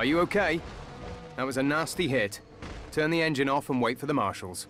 Are you okay? That was a nasty hit. Turn the engine off and wait for the marshals.